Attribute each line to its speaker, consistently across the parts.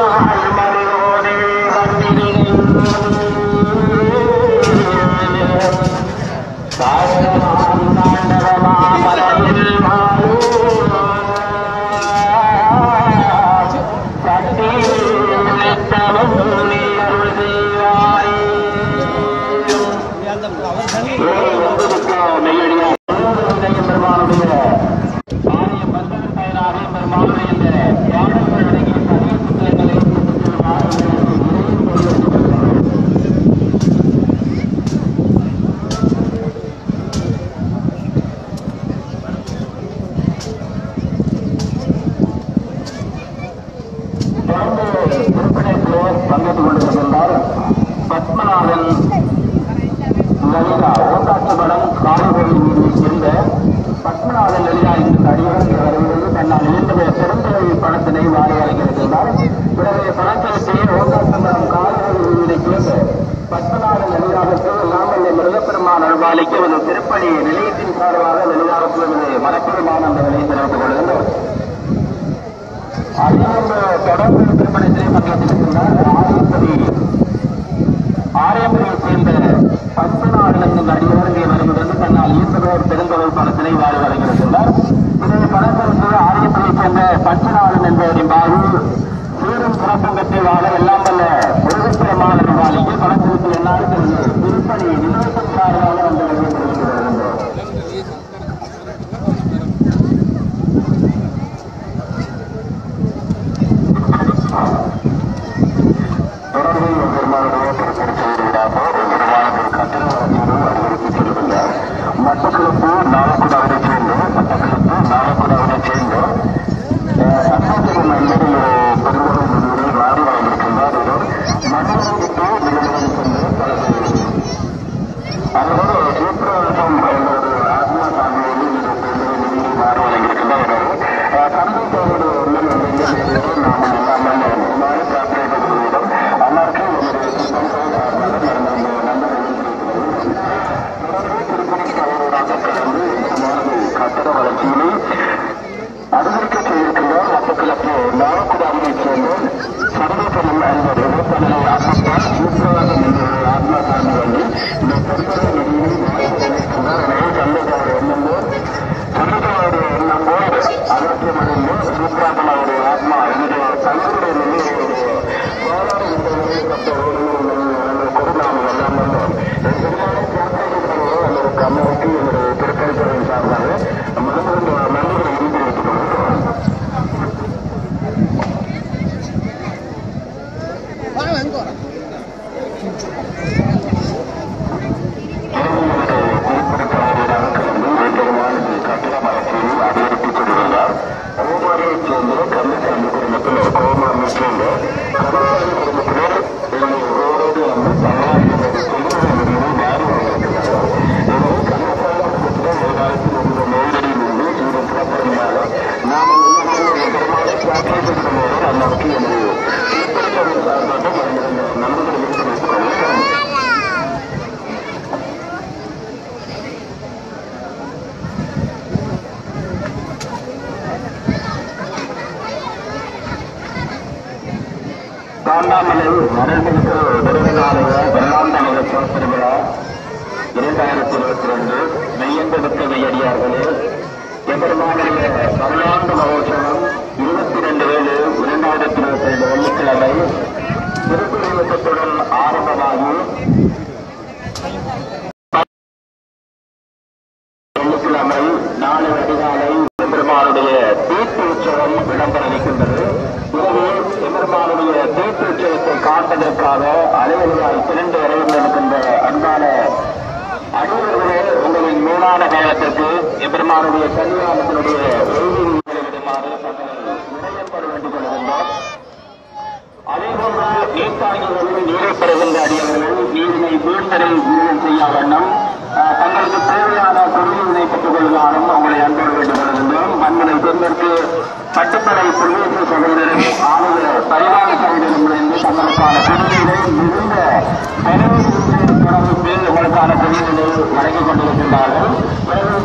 Speaker 1: الله المليون ஆரியப்படி ஆரியப்படியை சேர்ந்த பஞ்சநாள் இளைஞர் அடியோருடைய வருகிறது தன்னால் ஈசகோர் பெருங்கடல் பல சிலை வாழ் வழங்கியிருக்கின்றார் இதனை கணக்கு ஆரியப்படியை சேர்ந்த பஞ்சநாள் வழங்கிக் கொண்டிருக்கின்றார்கள். எனவே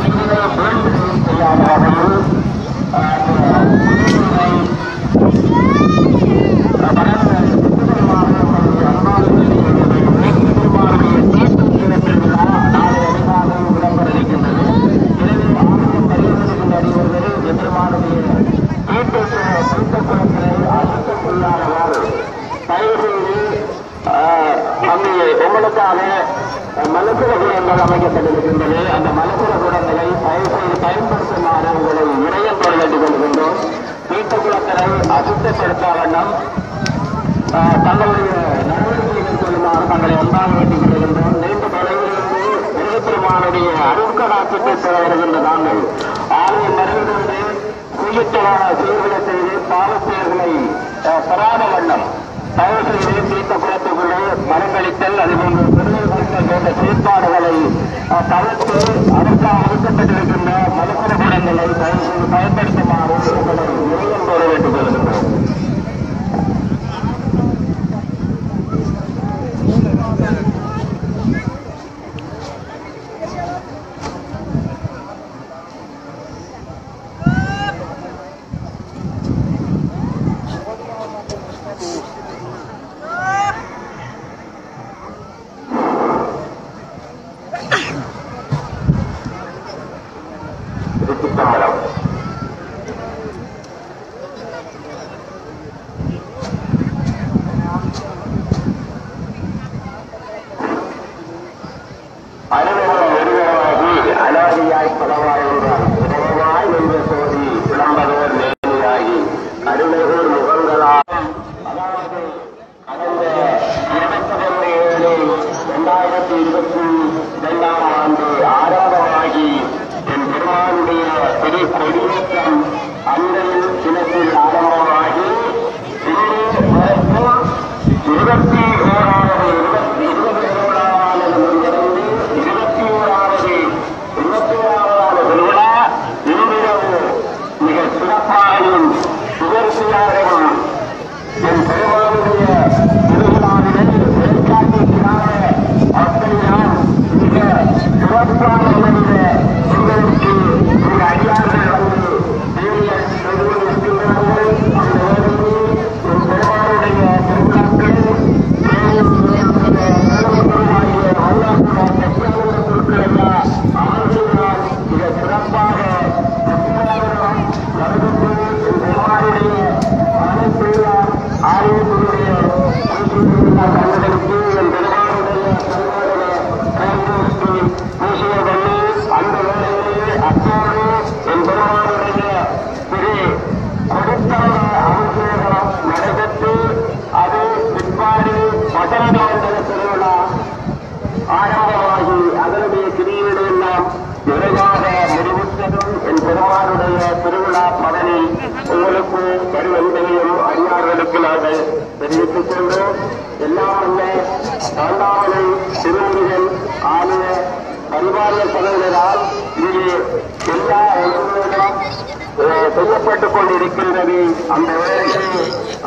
Speaker 1: செய்யப்பட்டுக் கொண்டிருக்கின்றது அந்த வேலைக்கு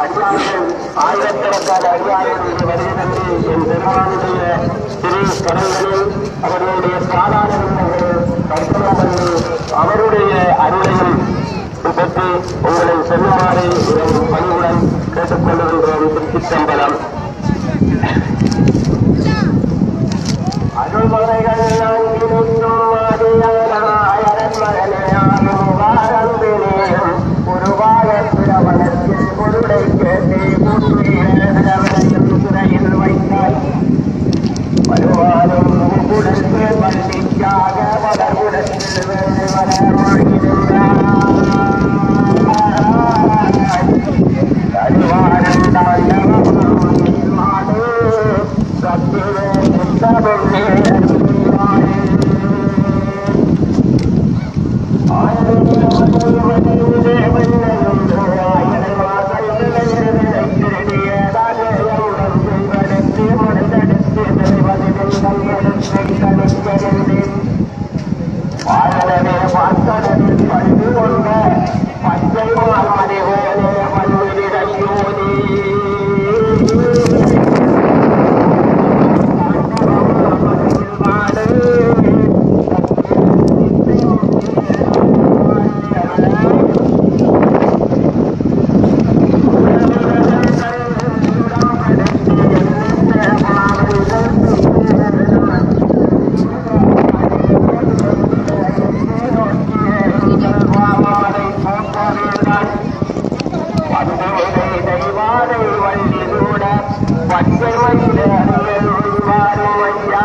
Speaker 1: அடியார்கள் ஆயிரக்கணக்கான அடியார்களுக்கு வருகை தந்து என் பெருமானுடைய திரு கடல்களில் அவர்களுடைய சாதாரணங்கள் கற்பனமன்று அவருடைய அருளையும் பெற்று உங்களை செல்லுமாறு பணியுடன் கேட்டுக்கொள்ளுகின்றோம் திருச்சித்தம்பலம் அருள்மலைகள் வாழை வண்டி கூட பச்சை மயில வாரும் வாழ வையா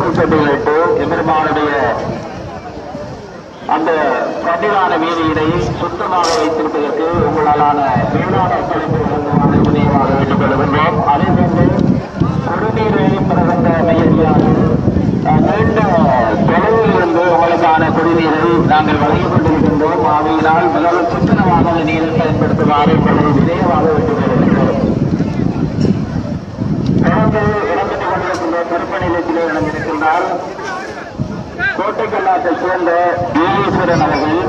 Speaker 1: கூட்டத்திலிட்டு எம்பெருமானுடைய அந்த கடிலான வீதியினை சுத்தமாக வைத்திருப்பதற்கு உங்களாலான மேலான துணைவாக வேண்டுக் அதே போன்று குடிநீரை பிறந்த மையத்தியாக நீண்ட தொலைவில் இருந்து உங்களுக்கான குடிநீரை நாங்கள் வழங்கிக் கொண்டிருக்கின்றோம். ஆகையினால் மிகவும் சுத்தமாக நீரை பயன்படுத்துமாறு விரைவாக வேண்டுக் திருப்ப நிலையத்திலே நடந்திருக்கின்றால் கோட்டைக்கல்லாத்தை சேர்ந்த ஈஸ்வரன் அவர்கள்.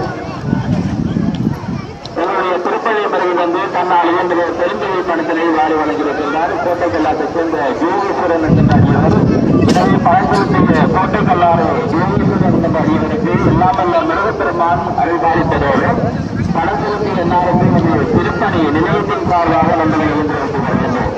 Speaker 1: என்னுடைய திருப்பதி பிறகு வந்து தன்னால் இயந்திர பெருந்தொழில் பணத்தினை வாரி வழங்கியிருக்கின்றார். கோட்டைக்கல்லாத்தை சேர்ந்த யோகீஸ்வரன் என்கின்றார் எனவே பழங்குளத்திற்கு கோட்டைக்கல்லாறு யோகீஸ்வரன் என்ற அறிவருக்கு இல்லாமல் மிருகப்பெருமான் அருள்பாலித்ததோடு பணத்திற்கு எல்லாருமே திருப்பணி நிலையத்தின் சார்பாக வந்து வருகின்றனர்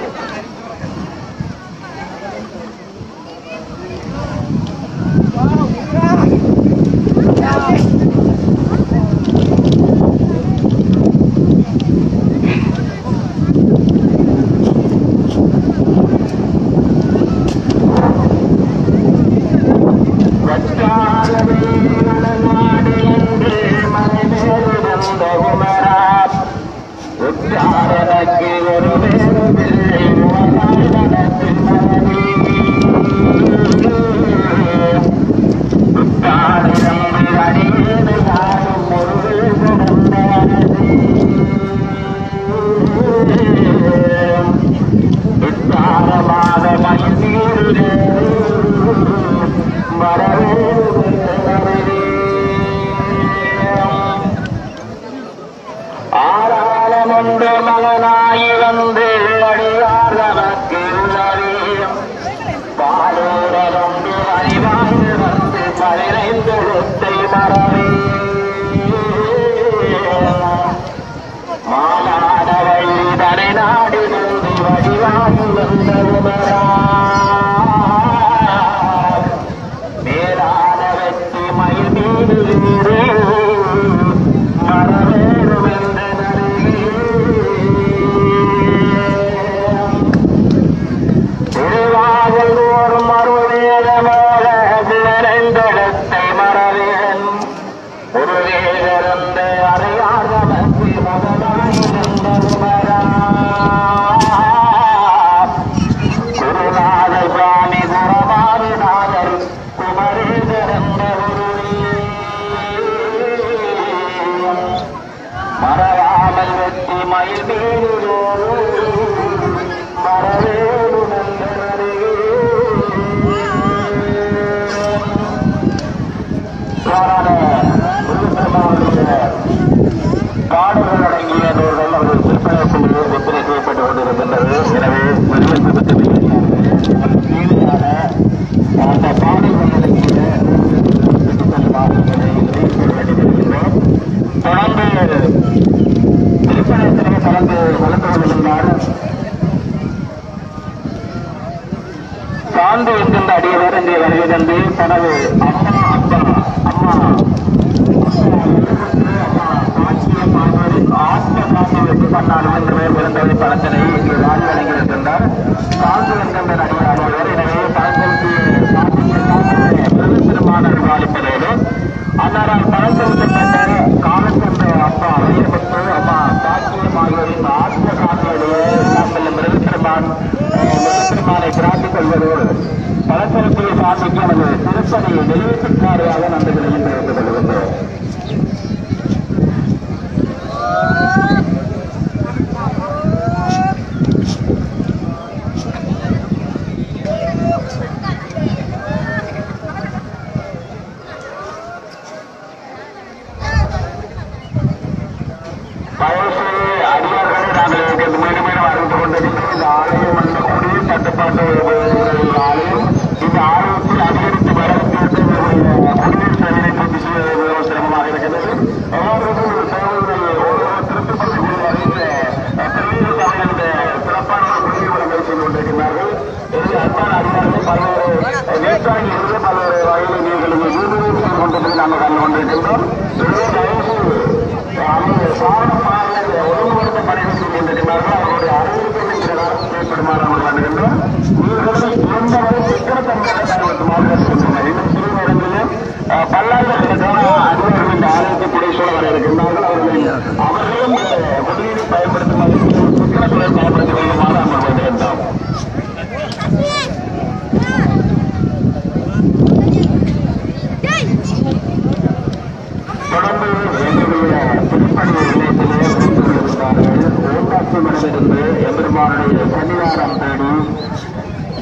Speaker 1: அவருடைய செமினாரம் தேடி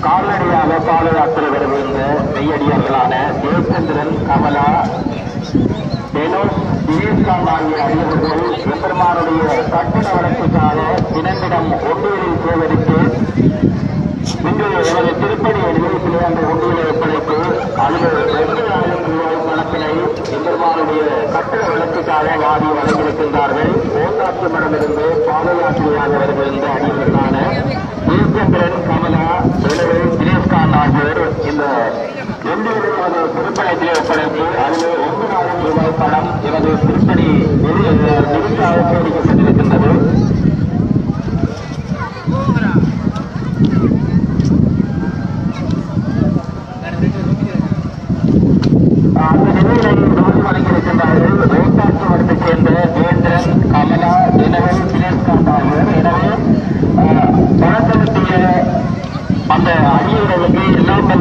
Speaker 1: கால்நடையாக பாதுகாத்து வருகின்ற மெய்யடியார்களான தேசந்திரன் கமலா டெனோஸ் தினேஷ்காந்த் ஆகிய அறிவர்கள் எம்பெருமானுடைய கட்டண வளர்ச்சிக்காக தினந்திடம் ஒட்டுதலில் போவதற்கு இன்றைய உலக திருப்பணி நிகழ்ச்சியிலே அந்த ஒன்றிய ஒப்படைப்பு அதில் எட்டு ஆயிரம் பணத்தினை எம்பெருமானுடைய கட்டண விளக்குக்காக வாரி வழங்கியிருக்கின்றார்கள். ஓட்டாற்று மடமிருந்து பாதயாத்திரையாக வருகின்ற அணியினரான ஈஸ்வந்திரன் கமலா எனவே தினேஷ்கான் ஆகியோர் இந்த எந்தவிதமான திருப்பணத்திலே ஒப்படைத்து அதில் ஒன்பதாயிரம் ரூபாய் பணம் எனது திருப்பணி நிதி நிதிக்காக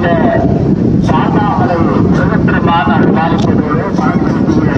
Speaker 1: இந்த சாதாமலை சுதந்திரமான பாலிப்பதோடு பார்க்கக்கூடிய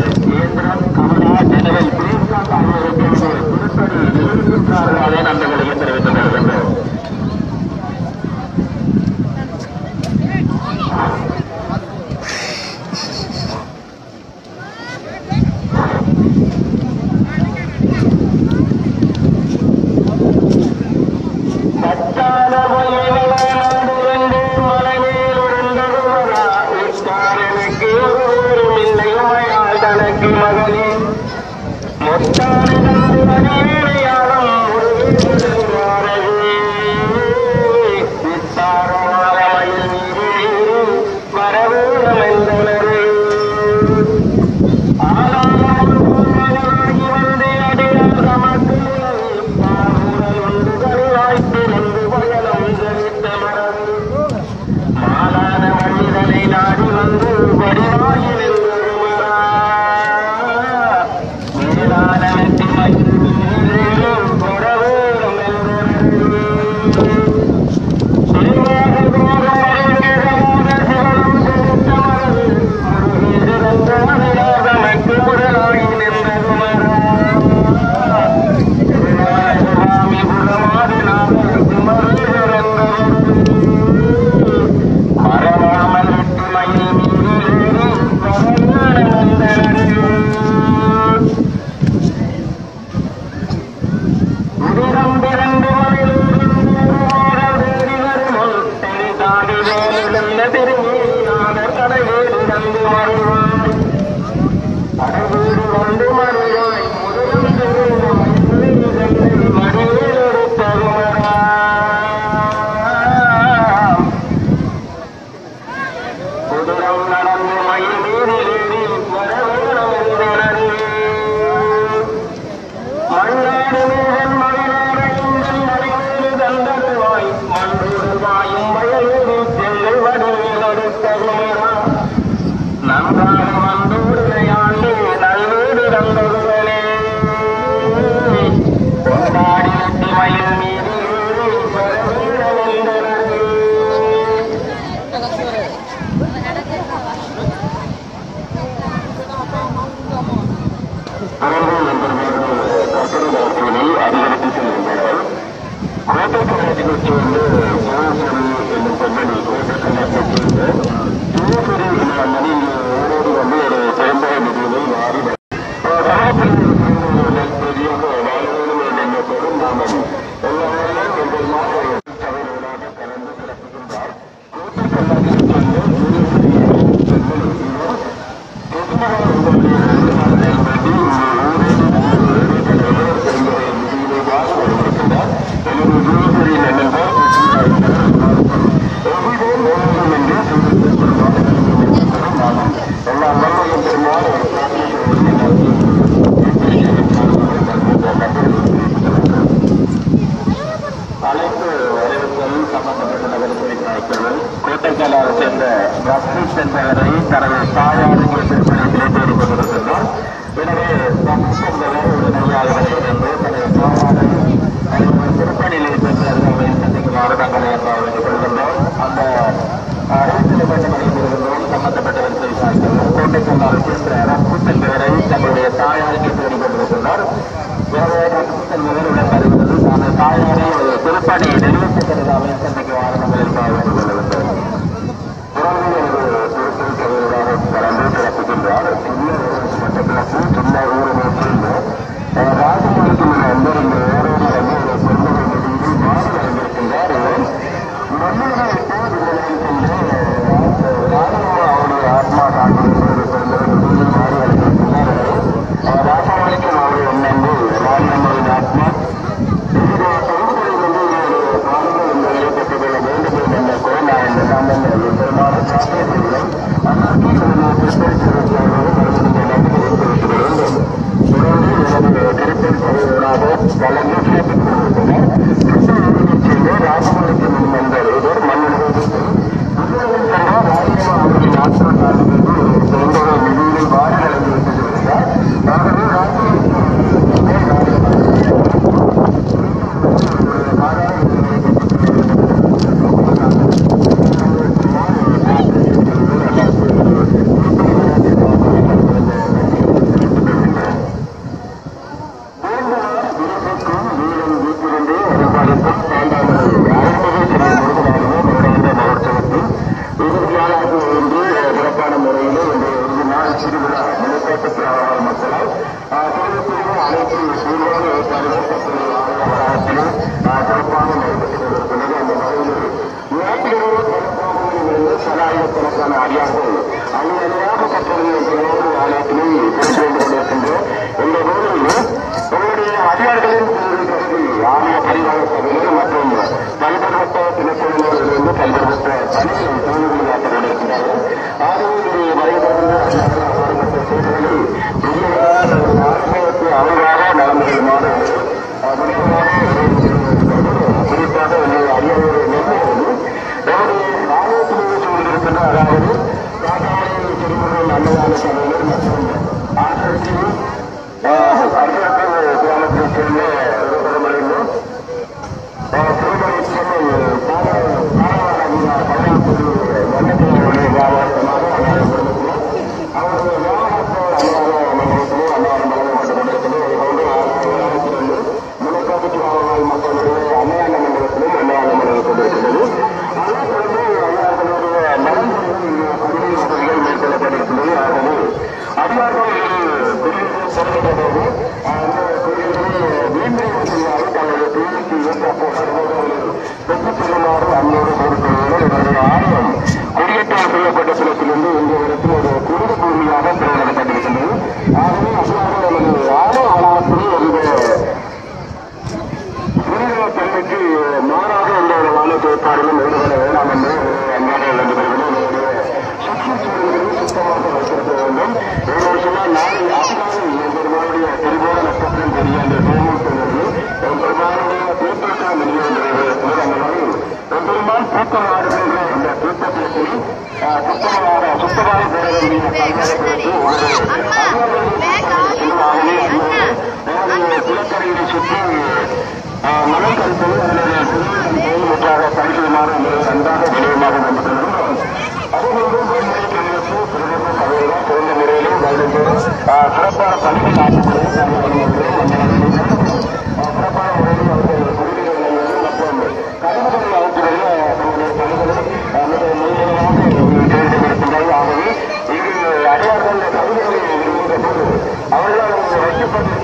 Speaker 1: you for this.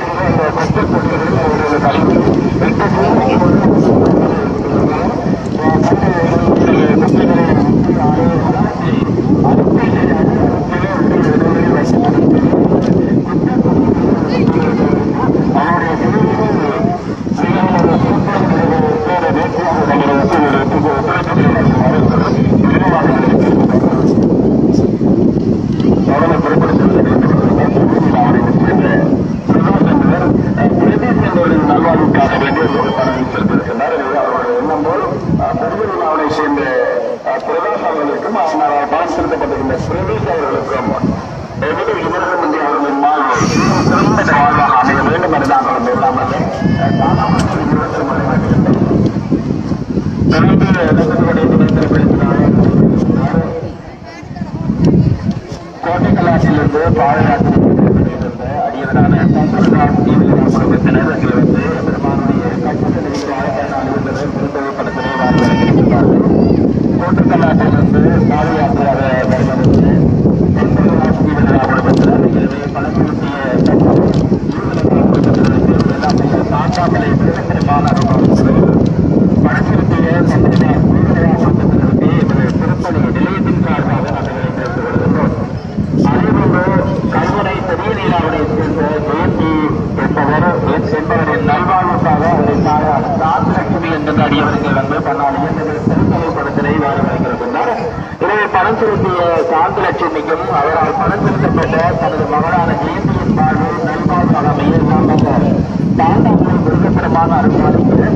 Speaker 1: சிறப்பாக அருமாறுவது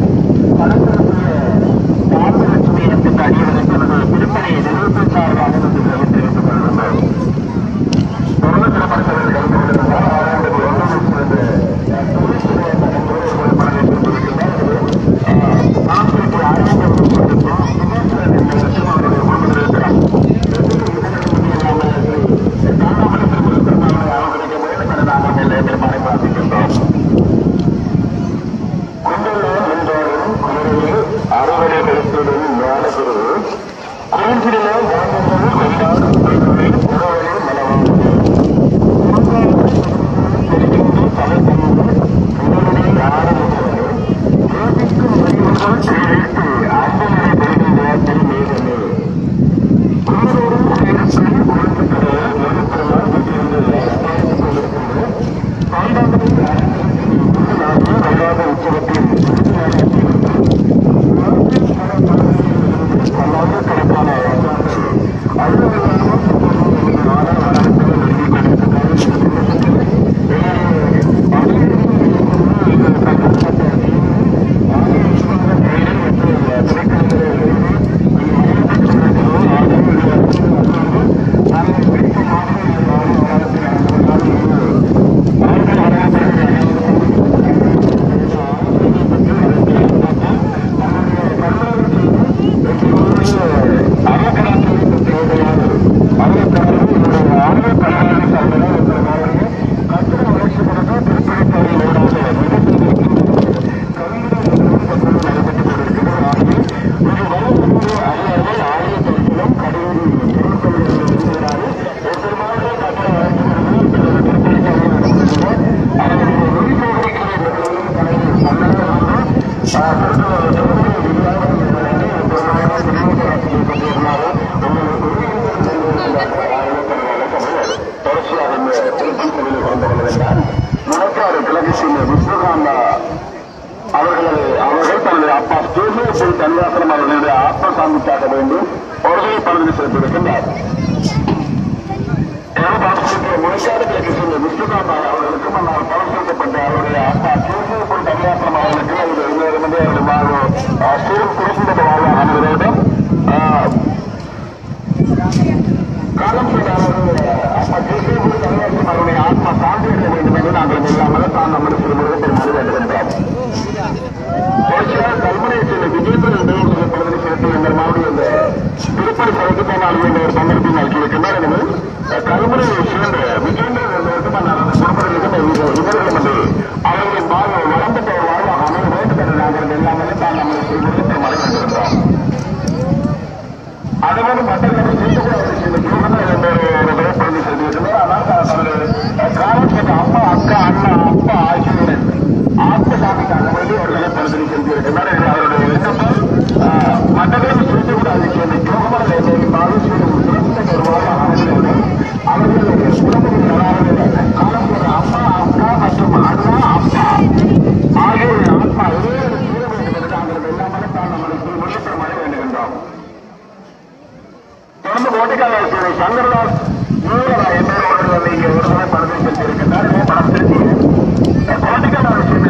Speaker 1: கலந்து பார்த்து லட்சுமி என்று அடியவர்கள் விற்பனை நிறுவனம் சார்பாக ஆட்டுக்காரர் திரு சங்கர்தாஸ் மூலவர் என்பவர்கள் வந்து இங்கே ஒரு படத்தில் சென்றிருக்கின்றார் படம் திருச்சி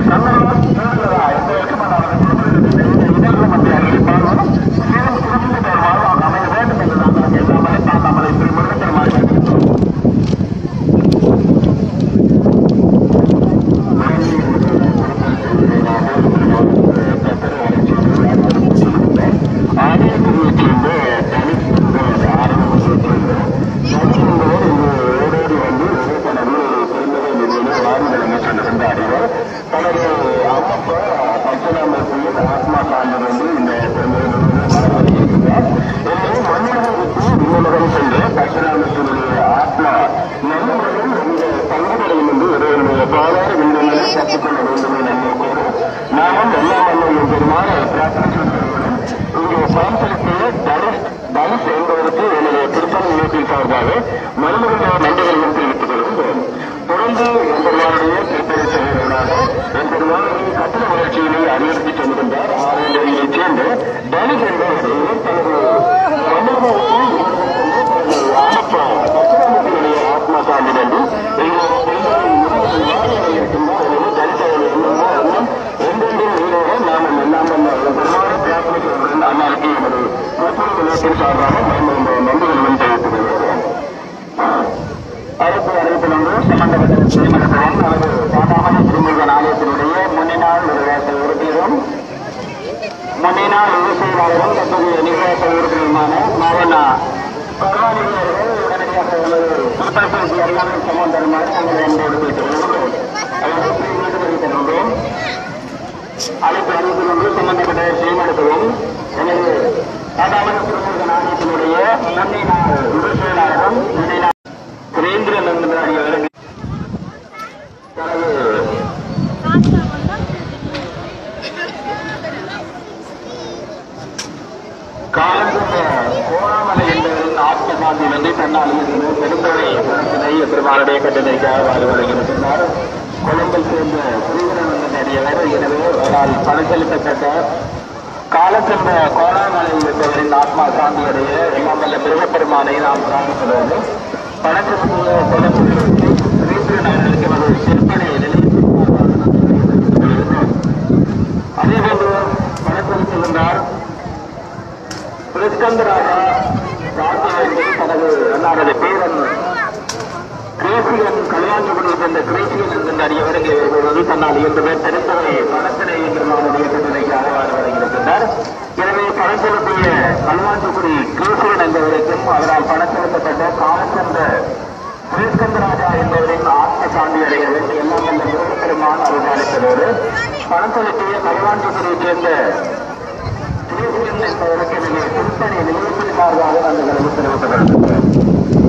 Speaker 1: சங்கர்தாஸ் எமது திருப்பரப்பு அறிவாளர் சமம் தருமாறு நாங்கள் அன்போடு கேட்டுக் அழைப்பு அறிவிப்பில் ஒன்று சம்பந்தப்பட்ட எனது சாதாரண திருமுருகன் ஆலயத்தினுடைய முன்னினாள் நந்தனாரி அவர்கள் தனது காலந்த கோணாமலை என்பவரின் ஆத்மசாந்தி நன்றி தன்னால் இருந்து பெருந்தொகை அவருடைய கட்டணிக்காக கட்டளைக்காக வாழ் கொழும்பில் சேர்ந்த ஸ்ரீவரநந்தன் அடியவர் எனவே அவரால் பணம் செலுத்தப்பட்ட காலச்சென்ற கோணாமலையில் இருந்தவரின் ஆத்மா சாந்தியுடைய எல்லாம் வல்ல மிருகப்பெருமானை நாம் பிரார்த்திக்கிறோம் பணத்திற்கு கொல்லப்படுவதற்கு ஸ்ரீந்திரன் அவர்களுக்கு ஒரு சிற்பனை அதே பணத்தில் செல்கின்றார் கிருஷ்ணந்தராஜா ராஜ்யம் தனது அன்னாரது பேரன் கிரேசியன் கல்யாணப்படி சேர்ந்த கிரேசியன் என்கின்ற அடியவருக்கு வருவது தன்னால் இன்று பேர் தெரிந்தவரை பணத்தினை என்று மாணவிய கட்டளைக்கு அறவாறு வழங்கியிருக்கின்றார் எனவே பணம் செலுத்திய கல்வாஞ்சிக்குடி கிரேசியன் என்பவருக்கும் அவரால் பணம் செலுத்தப்பட்ட காலச்சந்த ஸ்ரீஸ்கந்தராஜா என்பவரின் ஆத்ம சாந்தி அடைய வேண்டும் எல்லாம் இந்த முருகப்பெருமான் அருள்பாலித்ததோடு பணம் செலுத்திய கல்வாஞ்சிக்குடியைச் சேர்ந்த கிரேசியன் என்பவருக்கு இங்கே திருப்பணி நிலையத்தின் அந்த நன்றிகளை தெரிவிக்கப்படுகின்றன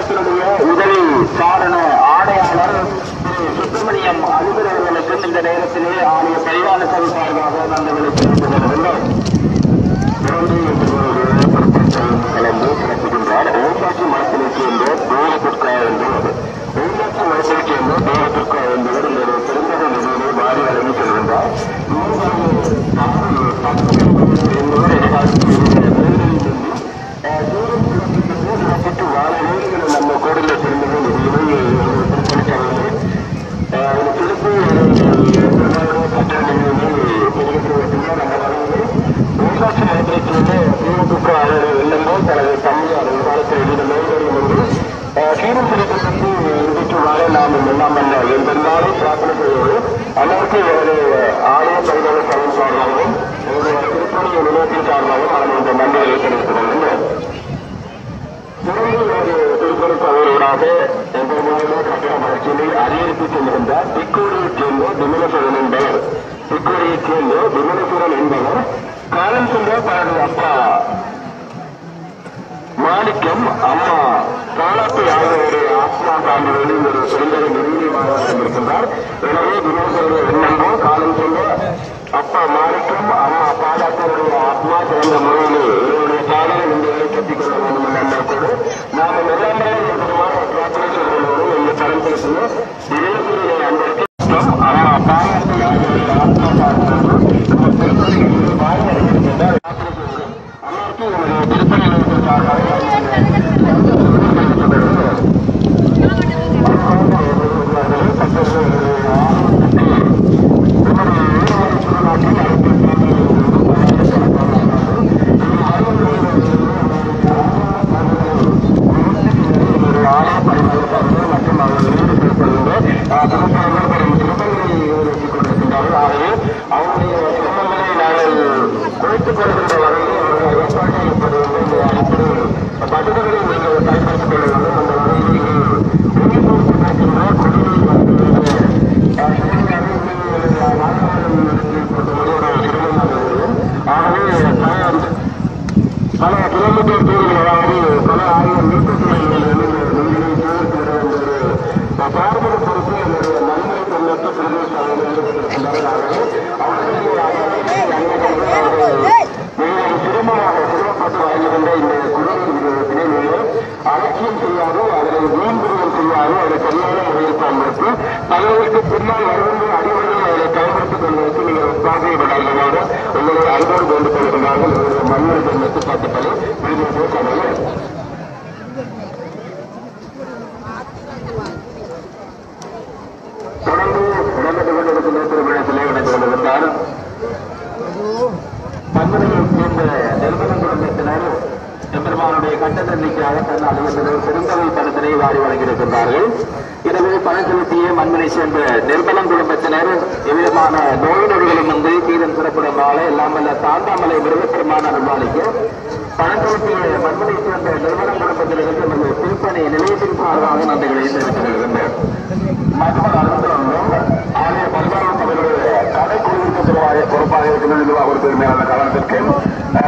Speaker 1: மாவட்டத்தினுடைய உதவி சாரண ஆணையாளர் திரு சுப்பிரமணியம் அதிபர் அவர்களுக்கு இந்த நேரத்திலே ஆணைய பரிவார சபை சார்பாக நாங்கள் தெரிவித்துக் கொள்கின்றோம் கலந்து சிறப்புகின்றார் ஓம்பாட்சி மரத்திற்கு என்று தூரத்திற்கா என்பது ஓம்பாட்சி மரத்திற்கு என்று தூரத்திற்கா என்பவர் இந்த பெருந்தக நிலையிலே மாறி வழங்கி செல்கின்றார். என்பவர் மன்றத்திலிருந்து திமுக இல்லமோ தனது தம்பியார் விவாதத்தில் இருந்த மேல்வரும் என்று கீழும் சிறப்பிலிருந்து நாம் எல்லாம் என்பதாலே பிரார்த்தனை செய்வது அதற்கு எனது ஆலய பரிதாப சபை சார்பாகவும் எனது திருப்பணி நிலையத்தின் சார்பாகவும் நான் இந்த நன்றிகளை தெரிவித்துக் கொள்கின்றேன் தொடர்ந்து ஒரு திருப்பணி சபையோடாக எங்கள் மூலமாக கட்டண வளர்ச்சியை அதிகரித்து செல்கின்றார் திக்கோடியைச் சேர்ந்த விமலசுரன் என்பவர் திக்கோடியைச் சேர்ந்த விமலசுரன் என்பவர் காலம் சென்ற தனது அப்பா. மாணிக்கம் அம்மா காலாத்து ஆகியோருடைய ஆத்மா சார்ந்தவர்கள் ஒரு சுதந்திர நிறுவனமாக இருக்கின்றார் எனவே விமலசுரனுடைய என்னென்றோ காலம் சென்ற அப்பா மாணிக்கம் அம்மா பாலாத்தருடைய ஆத்மா சிறந்த முறையிலே இவருடைய பாடலை இந்த வேலை கட்டிக் கொள்ள வேண்டும் என்ற எண்ணத்தோடு நாம் எல்லாம் நிர்பந்தமாக பிரார்த்தனை செய்கிறோம் இந்த தரம் பேசுவோம் விமலசுரனுடைய அன்பருக்கு இருக்கின்ற நிர்வாக பெருமையான காலத்திற்கு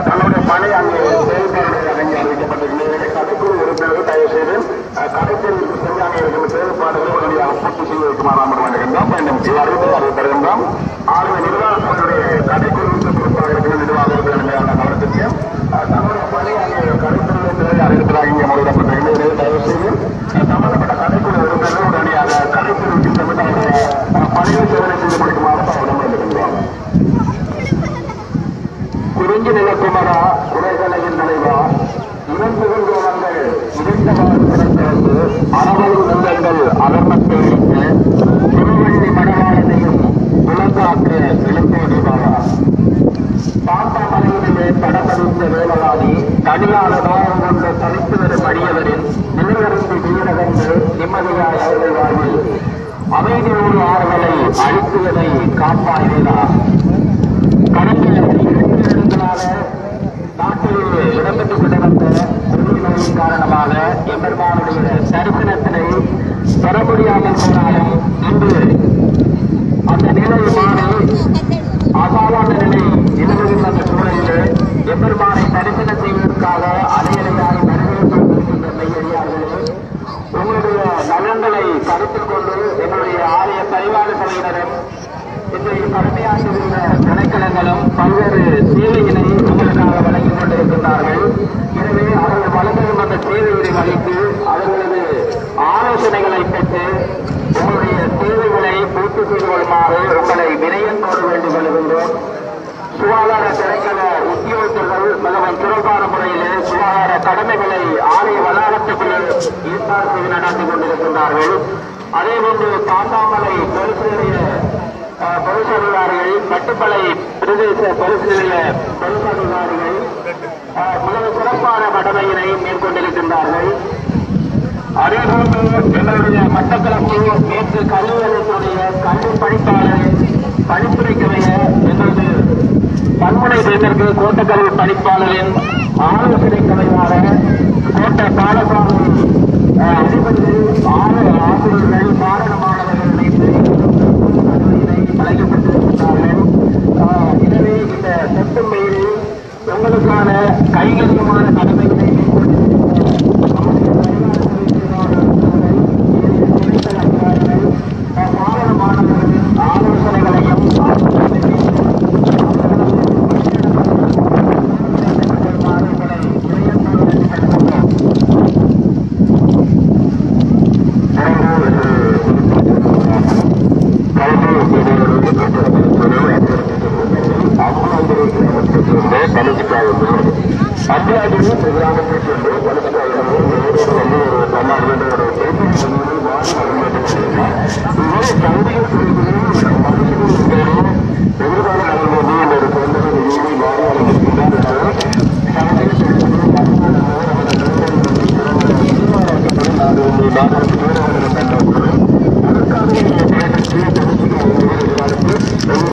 Speaker 1: தன்னுடைய பணி அங்கே செயல்பாடுகள் அடங்கி அறிவிக்கப்பட்டிருக்கிறது கடைக்குழு உறுப்பினர்கள் தயவு செய்து அஹ், கடைக்குழுவிற்கு சரியாக இருக்கிற செயல்பாடுகளை உடனடியாக பூர்த்தி செய்து வைக்குமாறு அமர் வேண்டுகின்றோம் மீண்டும் அறிவித்து அறிவித்திருக்கின்றோம் ஆகவே நிர்வாகத்தினுடைய கடைக்குழுவுக்கு படமளித்த வேலவாதி தனியான நோயம் கொண்டு தனித்து வரும் அடியவரின் நிலையறிந்து வீரகன்று நிம்மதியாய் அவர்கள் வாழ்வில் அமைதியோடு ஆறுகளை அழித்துவதை காப்பாயினா கடந்த இரண்டு சுகாதார திரைக்கல உத்தியோகத்தர்கள் மிகவும் சிறப்பான முறையிலே சுகாதார கடமைகளை ஆலய வளாகத்துக்குள்ளே ஏற்பாடு நடத்தி கொண்டிருக்கின்றார்கள். அதேபோன்று தாண்டாமலை பொறுப்புடைய பொலிஸ் அதிகாரிகள் பட்டுப்பளை பிரதேச பொலிஸ் நிலைய பொலிஸ் மிகவும் சிறப்பான கடமையினை மேற்கொண்டிருக்கின்றார்கள். அதேபோன்று எங்களுடைய மட்டக்களப்பு மேற்கு கல்லூரிகளுடைய கல்வி படிப்பாளர் படிப்புரைக்கவைய எங்களுடைய பன்முனை தேர்தலுக்கு கோட்டக்கல்வி பணிப்பாளரின் ஆலோசனை தலைவராக கோட்டை பாலசாமி அஹ், அதிபர்கள் ஆறு ஆசிரியர்கள் மாணவ மாணவர்கள் இணைந்து வழங்கப்பட்டிருக்கிறார்கள் எனவே இந்த செப்டம்பரில் மீறி உங்களுக்கான கைகரியமான கடமைகளை மாணவ